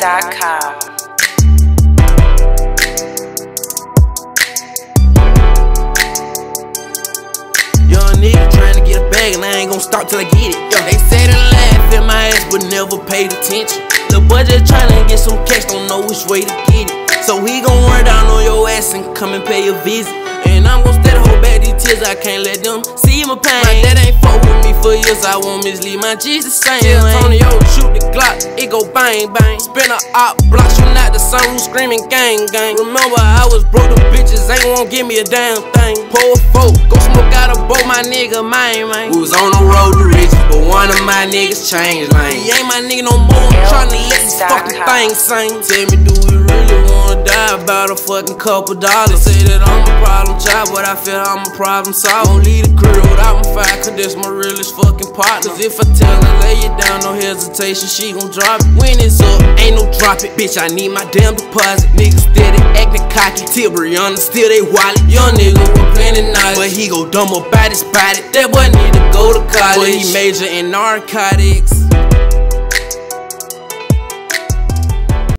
Young nigga trying to get a bag and I ain't gon' stop till I get it. Yo, they said and laugh at my ass, but never paid attention. The boy just trying to get some cash, don't know which way to get it. So he gon' run down on your ass and come and pay a visit. And I'm gon' stay the hold back these tears, I can't let them see my pain. My dad ain't fuck with me for years, I won't mislead my Jesus saying. Tony, yo, shoot the Glock go bang bang. Spin a op block, shooting out the sunroof, screaming gang gang. Remember, I was broke, the bitches ain't won't give me a damn thing. Poor a folk, go smoke out a boat, my nigga, man, man. We was on the road to riches, but one of my niggas changed lane. He ain't my nigga no more, I'm tryna let this fucking thing sing. Tell me, do we really wanna die about a fucking couple dollars? They Say that I'm a problem child, but I feel I'm a problem solver. Won't leave the crib without my fire, cause that's my realest fucking partner. Cause if I tell her lay it down, no hesitation, she gon' drop it. When it's up, ain't no drop it, bitch. I need my damn deposit. Niggas steady acting cocky, till Brianna still they wallet. Young nigga with plenty knowledge, but he go dumb about his body. That boy need to go to college, but he major in narcotics.